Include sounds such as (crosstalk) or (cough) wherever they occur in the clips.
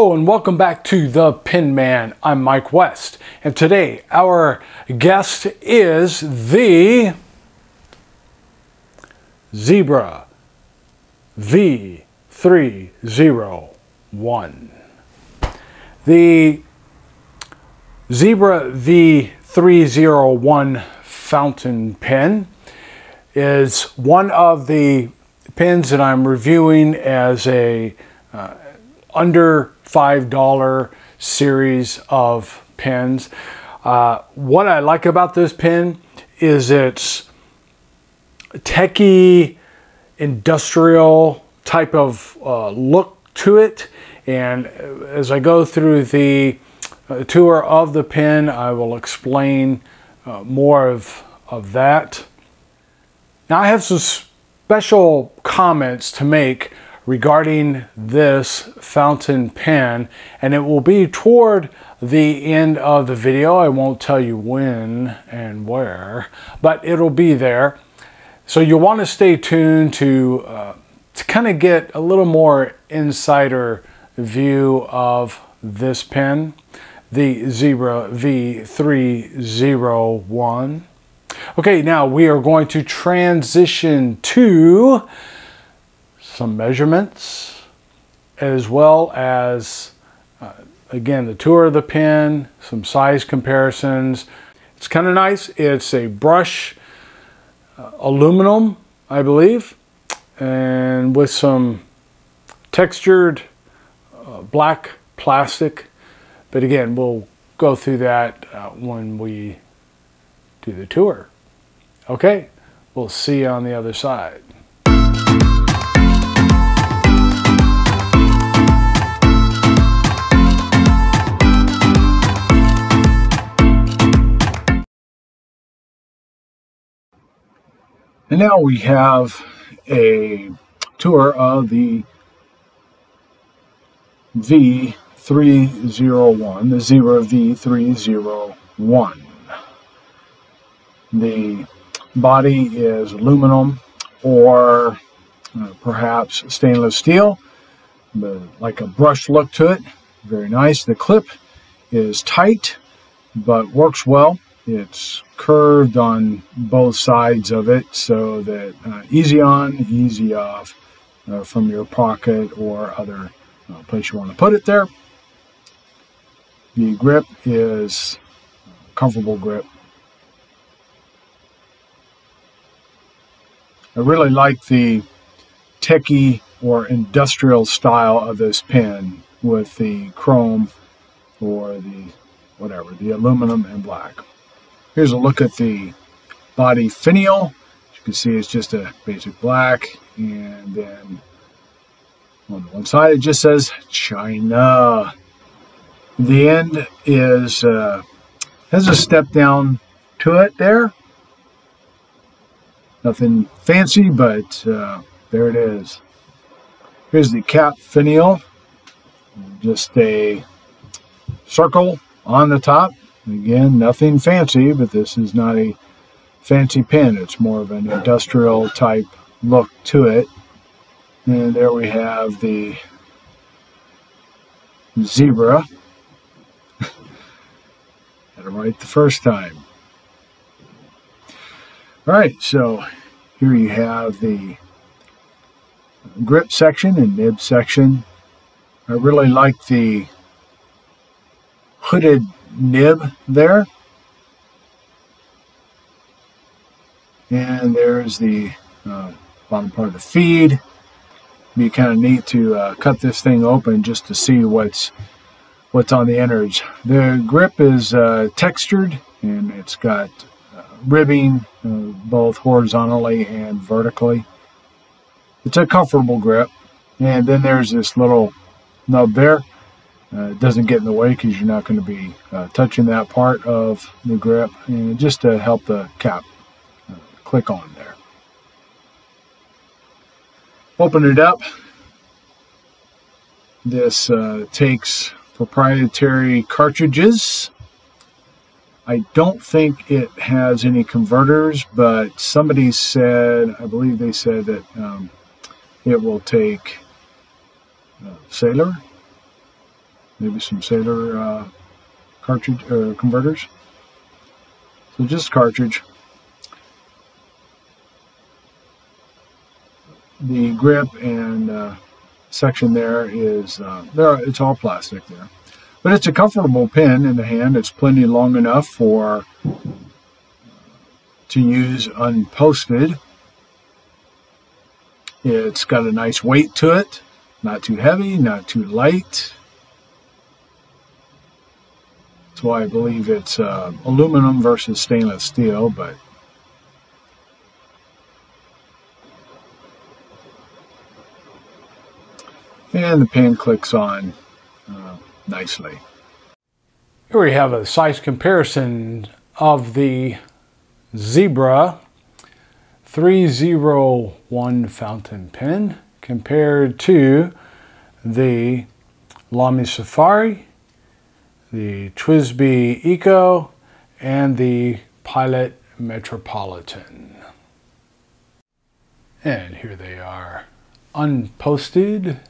Hello and welcome back to The Pen Man. I'm Mike West, and today our guest is the Zebra V301. The Zebra V301 fountain pen is one of the pins that I'm reviewing as a uh, under $5 series of pens. Uh, what I like about this pen is its techie, industrial type of uh, look to it. And as I go through the uh, tour of the pen, I will explain uh, more of, of that. Now I have some special comments to make regarding this fountain pen and it will be toward the end of the video. I won't tell you when and where, but it'll be there. So you'll want to stay tuned to, uh, to kind of get a little more insider view of this pen, the Zebra V301. Okay, now we are going to transition to some measurements as well as uh, again the tour of the pen, some size comparisons. It's kind of nice. It's a brush uh, aluminum, I believe, and with some textured uh, black plastic. But again, we'll go through that uh, when we do the tour. Okay, we'll see you on the other side. And now we have a tour of the V301, the Zebra V301. The body is aluminum or uh, perhaps stainless steel, but like a brush look to it. Very nice. The clip is tight, but works well. It's curved on both sides of it so that uh, easy on, easy off uh, from your pocket or other uh, place you want to put it there. The grip is comfortable grip. I really like the techie or industrial style of this pen with the chrome or the whatever, the aluminum and black. Here's a look at the body finial. As you can see, it's just a basic black. And then on the one side, it just says China. The end is uh, has a step down to it there. Nothing fancy, but uh, there it is. Here's the cap finial. Just a circle on the top. Again, nothing fancy, but this is not a fancy pen. It's more of an industrial type look to it. And there we have the zebra. (laughs) Had it right the first time. All right, so here you have the grip section and nib section. I really like the hooded nib there. And there's the uh, bottom part of the feed. Be kind of neat to uh, cut this thing open just to see what's what's on the innards. The grip is uh, textured and it's got uh, ribbing uh, both horizontally and vertically. It's a comfortable grip. And then there's this little nub there uh, it doesn't get in the way because you're not going to be uh, touching that part of the grip and just to help the cap uh, click on there. Open it up. This uh, takes proprietary cartridges. I don't think it has any converters, but somebody said, I believe they said that um, it will take uh, Sailor maybe some Sailor uh, cartridge uh, converters. So just cartridge. The grip and uh, section there is uh, there. It's all plastic there, but it's a comfortable pen in the hand. It's plenty long enough for to use unposted. It's got a nice weight to it, not too heavy, not too light. That's why I believe it's uh, aluminum versus stainless steel, but and the pen clicks on uh, nicely. Here we have a size comparison of the Zebra 301 fountain pen compared to the Lamy Safari, the TWSBI Eco, and the Pilot Metropolitan. And here they are, unposted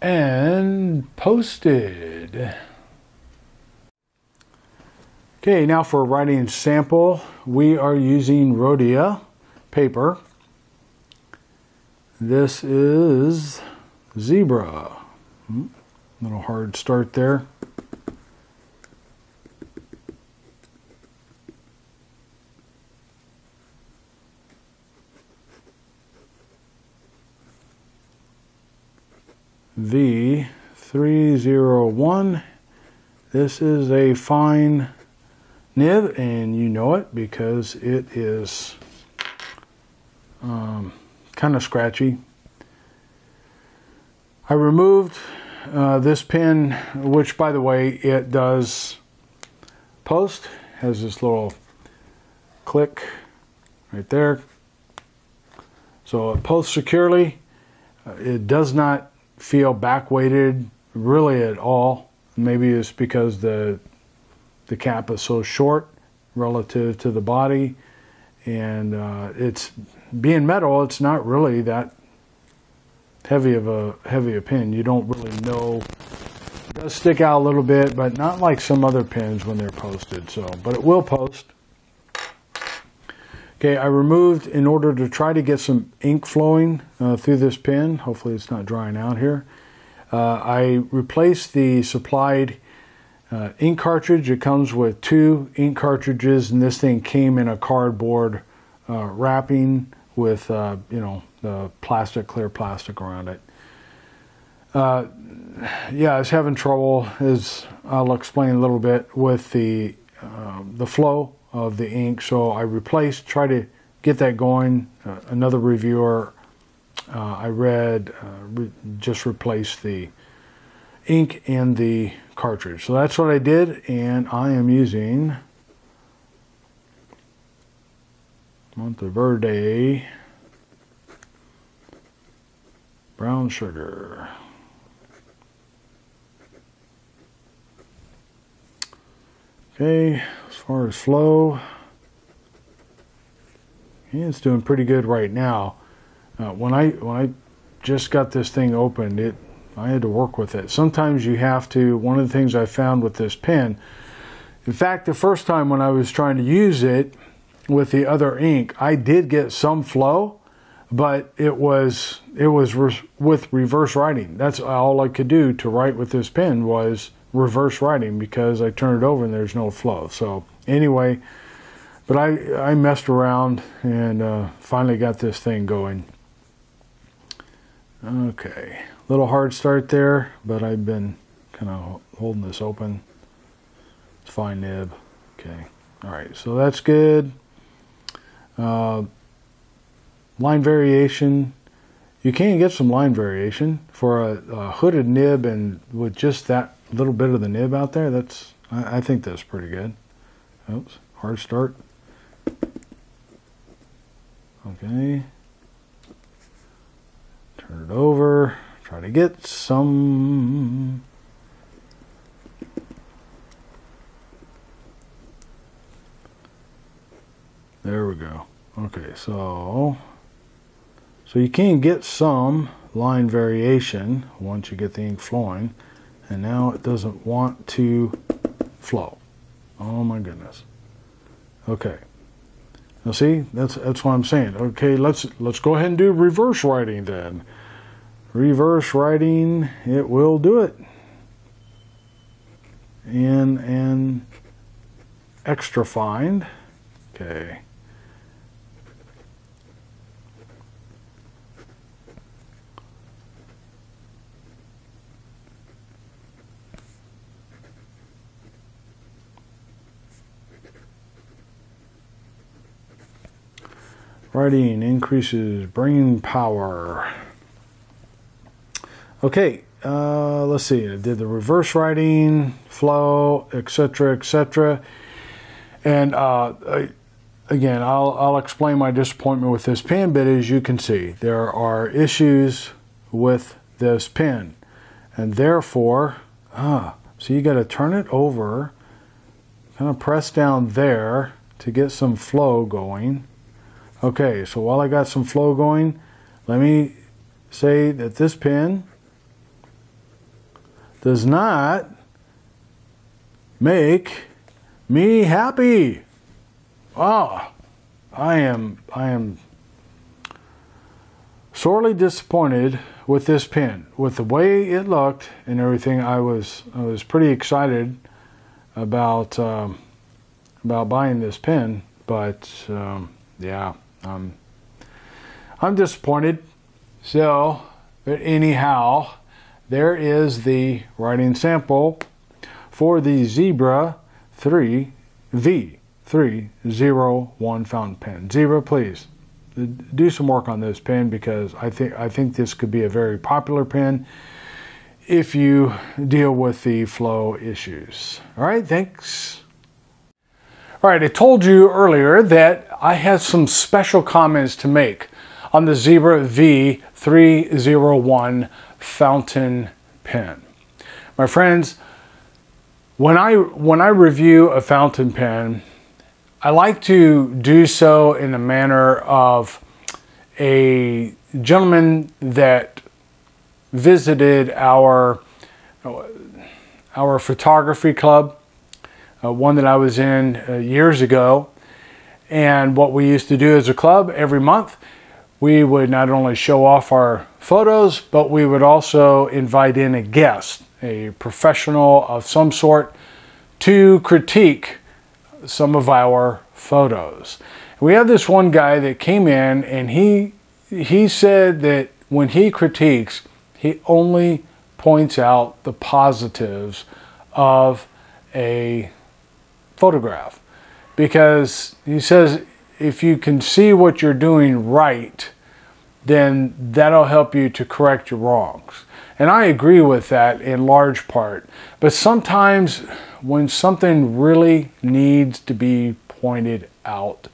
and posted. Okay, now for writing sample, we are using Rhodia paper. This is Zebra. Hmm. Little hard start there. V301. This is a fine nib and you know it because it is um, kind of scratchy. I removed uh, this pin, which by the way, it does post, has this little click right there. So it posts securely. Uh, it does not feel back weighted really at all. Maybe it's because the the cap is so short relative to the body and uh, it's being metal it's not really that heavy of a heavy a pin you don't really know. It does stick out a little bit but not like some other pins when they're posted so. But it will post. Okay I removed in order to try to get some ink flowing uh, through this pin hopefully it's not drying out here uh, I replaced the supplied uh, ink cartridge. It comes with two ink cartridges, and this thing came in a cardboard uh, wrapping with uh, you know the plastic, clear plastic around it. Uh, yeah, I was having trouble, as I'll explain a little bit, with the um, the flow of the ink. So I replaced, try to get that going. Uh, another reviewer uh, I read re just replaced the ink in the cartridge. So that's what I did, and I am using Monteverde brown sugar. Okay, as far as flow, it's doing pretty good right now. Uh, when I when I just got this thing opened, it I had to work with it. Sometimes you have to, one of the things I found with this pen, in fact, the first time when I was trying to use it with the other ink, I did get some flow, but it was it was re with reverse writing. That's all I could do to write with this pen was reverse writing because I turned it over and there's no flow. So anyway, but I I messed around and uh, finally got this thing going. Okay little hard start there, but I've been kind of holding this open. It's fine nib. Okay. All right. So that's good. Uh, line variation. You can get some line variation for a, a, hooded nib and with just that little bit of the nib out there. That's I, I think that's pretty good. Oops. Hard start. Okay. Turn it over. Try to get some. There we go. Okay, so so you can get some line variation once you get the ink flowing and now it doesn't want to flow. Oh my goodness. Okay. Now see, that's that's what I'm saying. Okay, let's let's go ahead and do reverse writing then. Reverse writing, it will do it. In and extra find. Okay. Writing increases brain power. Okay, uh, let's see. I did the reverse writing, flow, etc., etc. And uh, I, again, I'll, I'll explain my disappointment with this pen, but as you can see, there are issues with this pen. And therefore, ah, so you got to turn it over, kind of press down there to get some flow going. Okay, so while I got some flow going, let me say that this pen does not make me happy. Ah, I am I am sorely disappointed with this pen. With the way it looked and everything, I was I was pretty excited about um, about buying this pen, but um, yeah. Um, I'm disappointed. So, but anyhow, there is the writing sample for the Zebra 3 V301 fountain pen. Zebra, please do some work on this pen because I think I think this could be a very popular pen if you deal with the flow issues. All right, thanks. All right, I told you earlier that I have some special comments to make on the Zebra V301 fountain pen. My friends, when I, when I review a fountain pen, I like to do so in the manner of a gentleman that visited our, our photography club uh, one that I was in uh, years ago. And what we used to do as a club every month, we would not only show off our photos, but we would also invite in a guest, a professional of some sort, to critique some of our photos. We had this one guy that came in and he he said that when he critiques, he only points out the positives of a photograph because he says if you can see what you're doing right, then that'll help you to correct your wrongs. And I agree with that in large part. But sometimes when something really needs to be pointed out,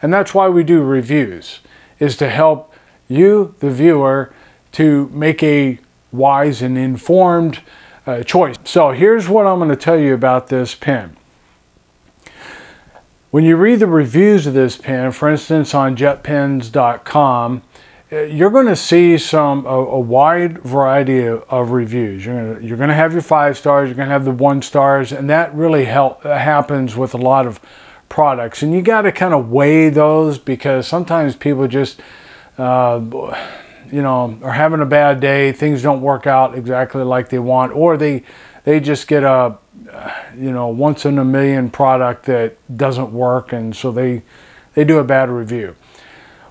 and that's why we do reviews, is to help you, the viewer, to make a wise and informed uh, choice. So here's what I'm going to tell you about this pen. When you read the reviews of this pen, for instance on jetpens.com, eh, you're going to see some a, a wide variety of, of reviews. You're going, to, you're going to have your five stars, you're going to have the one stars, and that really help happens with a lot of products. And you got to kind of weigh those because sometimes people just, uh, you know, are having a bad day. Things don't work out exactly like they want, or they they just get a you know once in a million product that doesn't work and so they they do a bad review.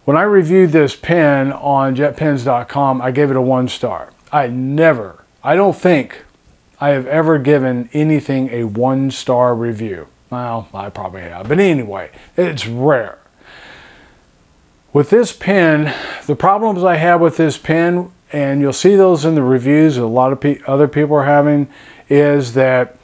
When i reviewed this pen on jetpens.com i gave it a one star. I never i don't think i have ever given anything a one star review. Well i probably have but anyway it's rare. With this pen the problems i have with this pen and you'll see those in the reviews a lot of pe other people are having is that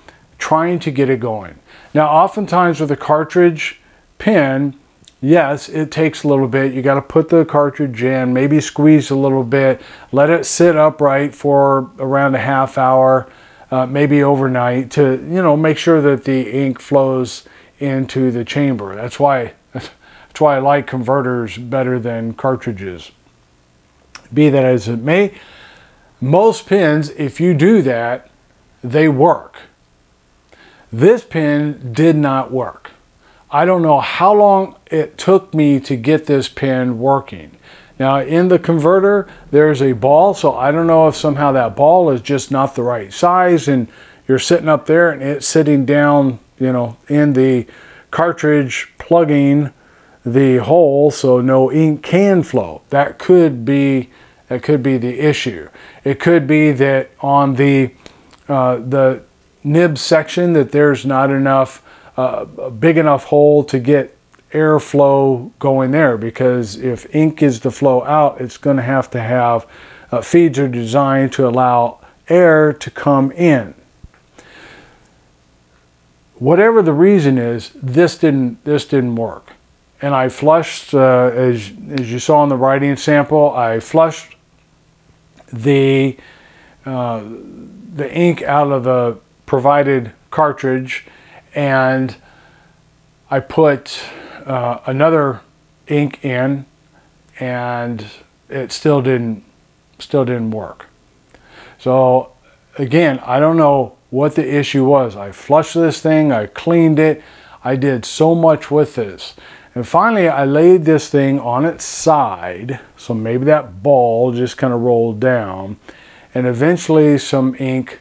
trying to get it going. Now, oftentimes with a cartridge pen, yes, it takes a little bit. You got to put the cartridge in, maybe squeeze a little bit, let it sit upright for around a half hour, uh, maybe overnight to, you know, make sure that the ink flows into the chamber. That's why, (laughs) that's why I like converters better than cartridges. Be that as it may, most pins, if you do that, they work. This pin did not work. I don't know how long it took me to get this pin working. Now in the converter, there's a ball, so I don't know if somehow that ball is just not the right size and you're sitting up there and it's sitting down, you know, in the cartridge plugging the hole so no ink can flow. That could be that could be the issue. It could be that on the uh, the nib section that there's not enough uh, a big enough hole to get airflow going there because if ink is to flow out, it's going to have to have uh, feeds are designed to allow air to come in. Whatever the reason is, this didn't this didn't work, and I flushed uh, as as you saw in the writing sample. I flushed the uh, the ink out of the provided cartridge and I put uh, another ink in and it still didn't still didn't work. So again, I don't know what the issue was. I flushed this thing, I cleaned it, I did so much with this. And finally I laid this thing on its side, so maybe that ball just kind of rolled down, and eventually some ink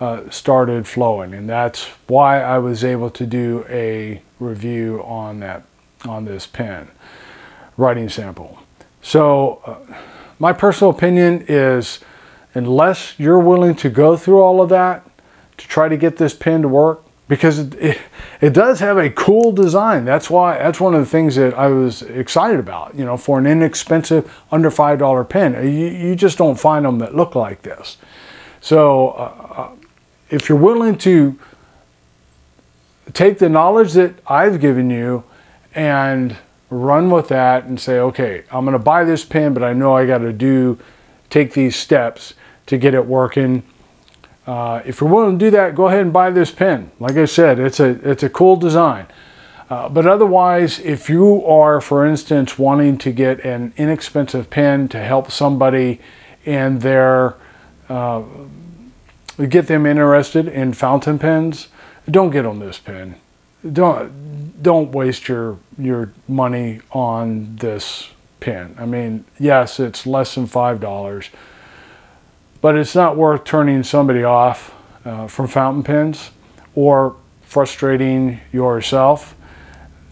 uh, started flowing and that's why I was able to do a review on that on this pen writing sample. So uh, my personal opinion is unless you're willing to go through all of that to try to get this pen to work because it, it, it, does have a cool design. That's why that's one of the things that I was excited about. You know, for an inexpensive under five dollar pen, you, you just don't find them that look like this. So uh, uh if you're willing to take the knowledge that I've given you and run with that and say, okay, I'm going to buy this pen, but I know I got to do, take these steps to get it working. Uh, if you're willing to do that, go ahead and buy this pen. Like I said, it's a, it's a cool design. Uh, but otherwise, if you are, for instance, wanting to get an inexpensive pen to help somebody in their uh, get them interested in fountain pens, don't get on this pen. Don't don't waste your your money on this pen. I mean, yes, it's less than five dollars, but it's not worth turning somebody off uh, from fountain pens or frustrating yourself.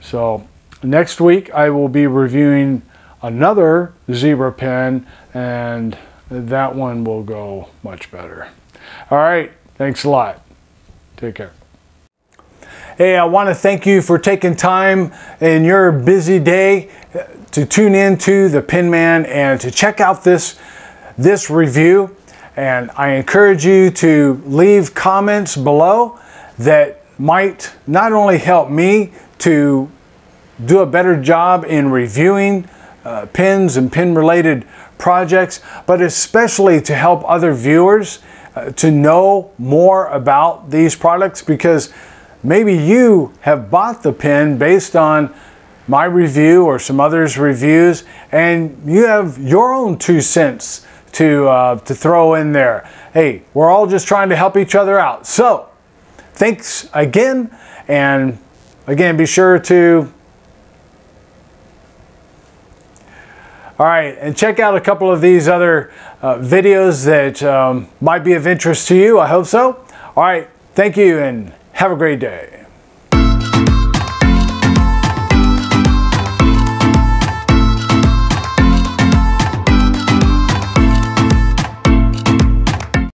So next week I will be reviewing another zebra pen and that one will go much better. All right. Thanks a lot. Take care. Hey, I want to thank you for taking time in your busy day to tune in to the Pen Man and to check out this, this review. And I encourage you to leave comments below that might not only help me to do a better job in reviewing uh, pins and pin related projects, but especially to help other viewers to know more about these products because maybe you have bought the pen based on my review or some others' reviews, and you have your own two cents to uh, to throw in there. Hey, we're all just trying to help each other out. So, thanks again, and again, be sure to All right, and check out a couple of these other uh, videos that um, might be of interest to you. I hope so. All right, thank you and have a great day.